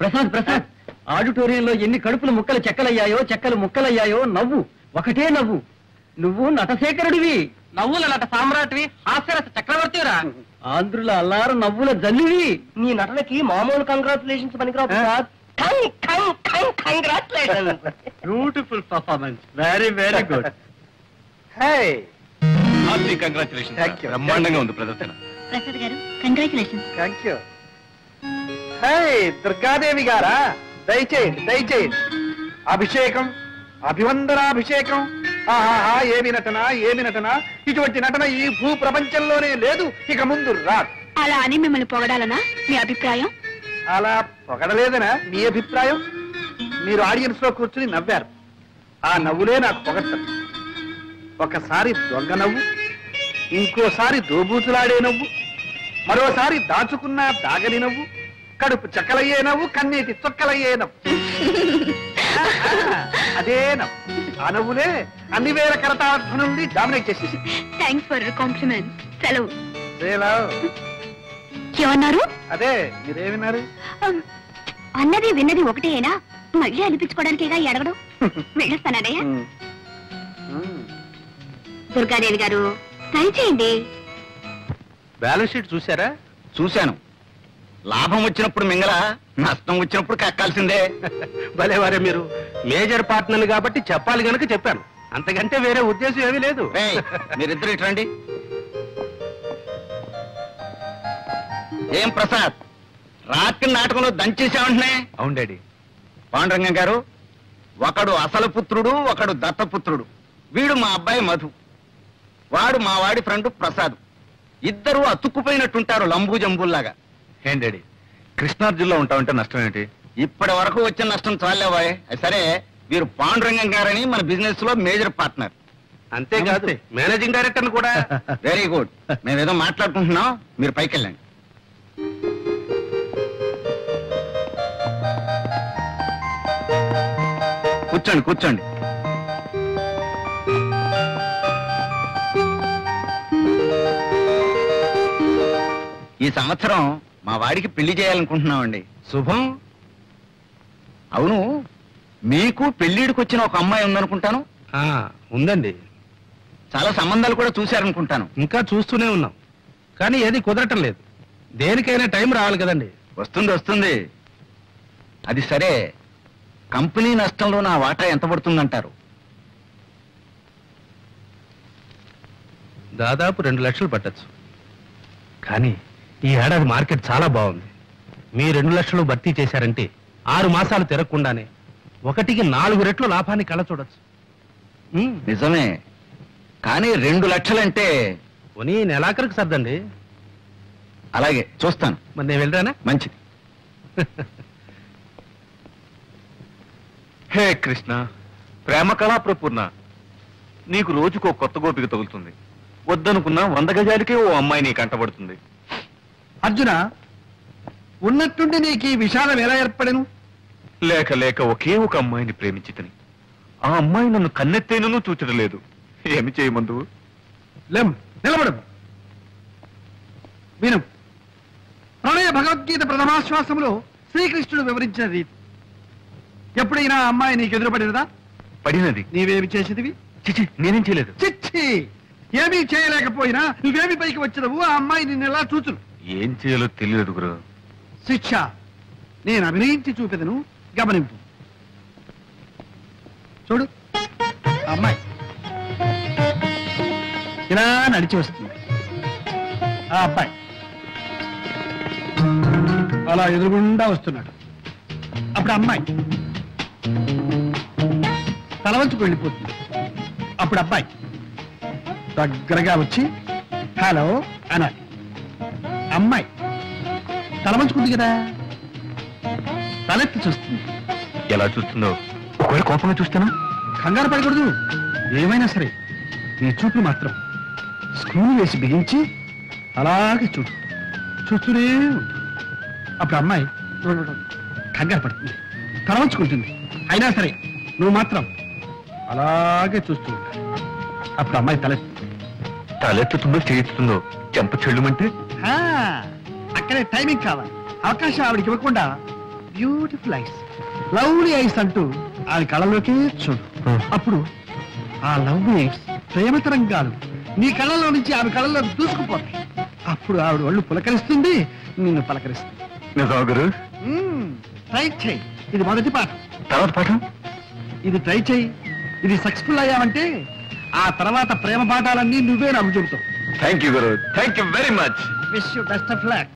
ప్రసాద్ ప్రసాద్. ఆడిటోరియంలో ఎన్ని కడుపులు ముక్కలు చెక్కలయ్యాయో చెక్కలు ముక్కలయ్యాయో నవ్వు. ఒకటే నవ్వు. నువ్వు నటశేఖరుడివి. నవ్వుల నట సామ్రాట్వి హాస్యరస చక్రవర్తిరా. ఆంధ్రుల అల్లారు నవ్వుల జల్లివి. నీ నటనకి మామూలు కంగ్రాచులేషన్స్ పనికిరావు beautiful performance. Very very good. Congratulation. బ్రహ్మాండంగా ఉంది ప్రదర్శన. Prasad garu congratulation thank you hey Durgadevi గారా దయచేయండి దయచేయండి. అభిషేకం అభివందనాభిషేకం. ఆహాహా ఏమి నటన ఏమి నటన? ఇటువంటి నటన ఈ భూ ప్రపంచంలోనే లేదు ఇక ముందు రాదు. అలా అని మిమ్మల్ని పొగడాలనా? మీ అభిప్రాయం? అలా పొగడలేదనా? మీ అభిప్రాయం? మీరు ఆడియన్స్లో కూర్చుని నవ్వారు. ఆ నవ్వులే నాకు పొగడతారు ఒకసారి దొంగ నవ్వు ఇంకోసారి దోబూతులాడే నవ్వు మరోసారి దాచుకున్న దాగని నవ్వు కడుపు చక్కలయ్యే నవ్వు కన్నీటి చొక్కలయ్యే నవ్వు అదే నవ్వు ఆ నవ్వులే అన్ని వేల కరతార్థ నుండి డామినేట్ చేసేసి. థ్యాంక్స్ ఫర్ కాంప్లిమెంట్ సెలవు ఏమన్నారు? అదే మీరేమిన్నారు? అన్నది విన్నది ఒకటేనా మళ్ళీ అనిపించుకోవడానికేగా ఈ అడగడం? వెళ్ళొస్తానయ్యా. దుర్గాదేవి గారు దయచేయండి. బ్యాలెన్స్ షీట్ చూసారా చూశాను. లాభం వచ్చినప్పుడు మింగల నష్టం వచ్చినప్పుడు కక్కాల్సిందే. భలేవారే మీరు. మేజర్ పార్ట్నర్ కాబట్టి చెప్పాలి గనుక చెప్పాను. అంతకంటే వేరే ఉద్దేశం ఏమీ లేదు. మీరిద్దరు ఇటు రండి. ఏం ప్రసాద్ రాత్రి నాటకంలో దంచేసామంటున్నాయి అవును డాడీ. పాండురంగం గారు ఒకడు అసలు పుత్రుడు ఒకడు దత్తపుత్రుడు. వీడు మా అబ్బాయి మధు. వాడు మా వాడి ఫ్రెండ్ ప్రసాద్. ఇద్దరు అతుక్కుపోయినట్టుంటారు లంబూ జంబుల్లాగా ఏం డాడీ? కృష్ణార్జున్లో ఉంటామంటే నష్టం ఏంటి ఇప్పటి వరకు వచ్చిన నష్టం చాలేవాయ్. సరే వీరు పాండురంగం గారని మన బిజినెస్లో మేజర్ పార్ట్నర్. అంతేకాదు. మేనేజింగ్ డైరెక్టర్ కూడా. Very good. మేమేదో మాట్లాడుకుంటున్నాం మీరు పైకి వెళ్ళండి కూర్చోండి కూర్చోండి. ఈ సంవత్సరం మా వాడికి పెళ్ళి చేయాలనుకుంటున్నామండి. శుభం. అవును మీకు పెళ్ళిడికి వచ్చిన ఒక అమ్మాయి ఉందనుకుంటాను? ఆ, ఉందండి. చాలా సంబంధాలు కూడా చూశారనుకుంటాను. ఇంకా చూస్తూనే ఉన్నాం. కానీ ఏది కుదరటం లేదు. దేనికైనా టైం రావాలి కదండి. వస్తుంది వస్తుంది. అది సరే కంపెనీ నష్టంలో నా వాటా ఎంత పడుతుందంటారు? దాదాపు రెండు లక్షలు పట్టచ్చు. కానీ ఈ ఏడాది మార్కెట్ చాలా బాగుంది. మీ రెండు లక్షలు భర్తీ చేశారంటే ఆరు మాసాలు తిరగకుండానే ఒకటికి నాలుగు రెట్లు లాభాన్ని కళ్ళ చూడొచ్చు నిజమే. కానీ రెండు లక్షలంటే పోనీ నెలాఖరికి సర్దండి. అలాగే చూస్తాను. మరి నేను వెళ్ళరానా మంచిది. హే కృష్ణ ప్రేమ కళా ప్రపూర్ణ నీకు రోజుకో కొత్త గోపిక తగులుతుంది. వద్దనుకున్నా వంద గజాలకే ఓ అమ్మాయి నీ కంటబడుతుంది అర్జున ఉన్నట్టుండి నీకు ఈ విషాదం ఎలా ఏర్పడను? లేక లేక ఒకే ఒక అమ్మాయిని ప్రేమించితని. ఆ అమ్మాయి నన్ను కన్నెత్తేనూ చూచడలేదు ఏమి చేయమందు? లేం నిలబడు. విను. ప్రణయ భగవద్గీత ప్రథమాశ్వాసములో శ్రీకృష్ణుడు వివరించిన రీతి. ఎప్పుడైనా అమ్మాయి నీకు ఎదురుపడినదా? పడినది. నీవేమి చేసేదివి? చిచి నేనేం చేయలేదు. చిచ్చి! ఏమీ చేయలేకపోయినా నువ్వేమి పైకి వచ్చినవు? ఆ అమ్మాయి నిన్ను ఎలా చూచును. ఏం చేయాలో తెలియదు గురు. శిక్ష. నేను అభినయించి చూపెదను గమనింపు. చూడు. అమ్మాయి. ఇలా నడిచి వస్తుంది. ఆ అబ్బాయి. అలా ఎదురుగుండా వస్తున్నాడు. అప్పుడు అమ్మాయి. తలవంచుకు వెళ్ళిపోతుంది. అప్పుడు అబ్బాయి. దగ్గరగా వచ్చి హలో అనాలి. అమ్మాయి. తల వంచుకుంది కదా? తలెత్తి చూస్తుంది. ఎలా చూస్తుందో ఒకవేళ కోపంగా చూస్తానా? కంగారు పడకూడదు. ఏమైనా సరే నీ చూపులు మాత్రం స్క్రూలు వేసి బిగించి అలాగే చూడు. చూస్తూనే అప్పుడు అమ్మాయి కంగారు పడుతుంది. తల వంచుకుంటుంది. అయినా సరే నువ్వు మాత్రం అలాగే చూస్తూ ఉండాలి అప్పుడు అమ్మాయి తలెత్తి. తలెత్తుతుందో చేయిస్తుందో చెంప చెల్లుమంటే అక్కడే టైమింగ్ కావాలి. అవకాశం ఆవిడకి ఇవ్వకుండా బ్యూటిఫుల్ ఐస్ లవ్లీ ఐస్ అంటూ ఆమె కళ్ళలోకి చూడు. అప్పుడు ఆ లవ్ వేవ్స్ ప్రేమ తరంగాలు నీ కళ్ళలో నుంచి ఆమె కళ్ళలో దూసుకుపోతాయి. అప్పుడు ఆవిడ ఒళ్ళు పులకరిస్తుంది నిన్ను పలకరిస్తుంది. గురు? ట్రై చేయి. ఇది మొదటి పాఠం. తర్వాత పాఠం? ఇది ట్రై చేయి. ఇది సక్సెస్ఫుల్ అయ్యావంటే ఆ తర్వాత ప్రేమ పాఠాలన్నీ నువ్వే నమ్ము చెబుతావు thank you Guru. Thank you very much wish you best of luck